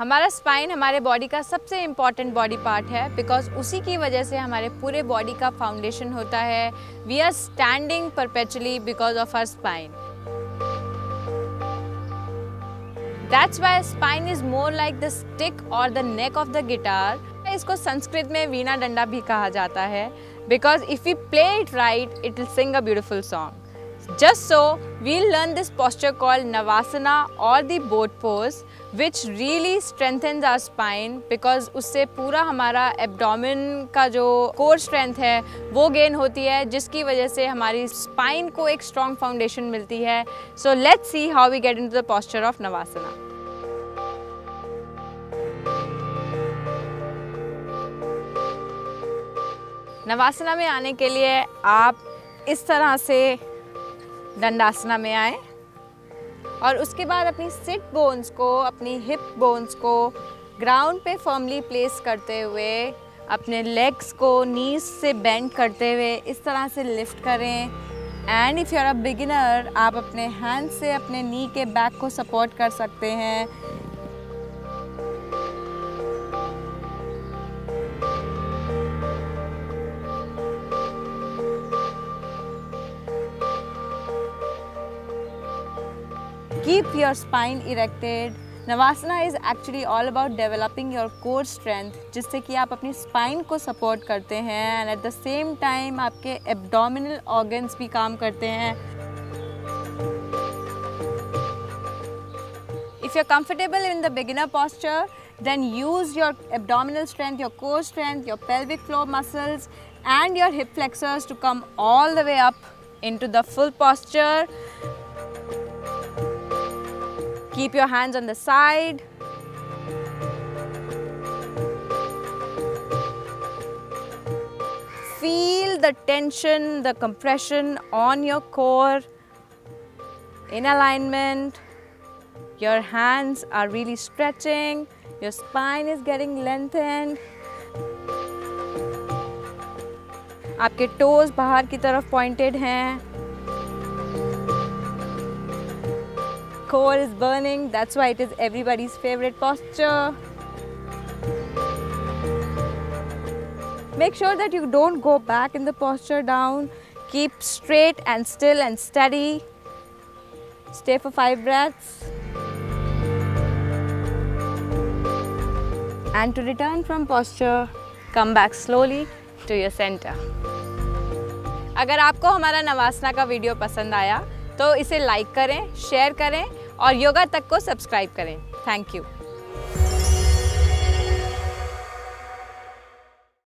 हमारा स्पाइन हमारे बॉडी का सबसे इंपॉर्टेंट बॉडी पार्ट है बिकॉज़ उसी की वजह से हमारे पूरे बॉडी का फाउंडेशन होता है। We are standing perpetually because of our spine that's why spine is more like the stick और the neck of the guitar इसको संस्कृत में वीणा डंडा भी कहा जाता है because if you play it right it will sing a beautiful song Just so, we'll learn this posture called Navasana or the boat pose which really strengthens our spine because उससे पूरा हमारा एब्डोमिन का जो core strength है वो gain होती है जिसकी वजह से हमारी स्पाइन को एक स्ट्रॉन्ग फाउंडेशन मिलती है so let's see how we get in the posture of Navasana Navasana में आने के लिए आप इस तरह से दंडासना में आए और उसके बाद अपनी सिट बोन्स को, अपनी हिप बोन्स को ग्राउंड पे फर्मली प्लेस करते हुए, अपने लेग्स को नीज से बेंड करते हुए इस तरह से लिफ्ट करें। And if you are a beginner आप अपने हैंड से अपने नी के बैक को सपोर्ट कर सकते हैं। Keep your spine erected Navasana is actually all about developing your core strength जिससे कि आप अपनी स्पाइन को सपोर्ट करते हैं and at the same time आपके एब्डोमिनल ऑर्गन्स भी काम करते हैं If you're comfortable in the beginner posture, then use your abdominal strength, your core strength, your pelvic floor muscles and your hip flexors to come all the way up into the full posture. Keep your hands on the side. Feel the tension, the compression on your core in alignment. Your hands are really stretching. Your spine is getting lengthened. आपके toes बाहर की तरफ pointed हैं core is burning. That's why it is everybody's favorite posture. Make sure that you don't go back in the posture down. Keep straight and still and steady. Stay for five breaths. And to return from posture, come back slowly to your center. अगर आपको हमारा नवासना का video पसंद आया तो इसे like करें share करें और योगा तक को सब्सक्राइब करें। Thank you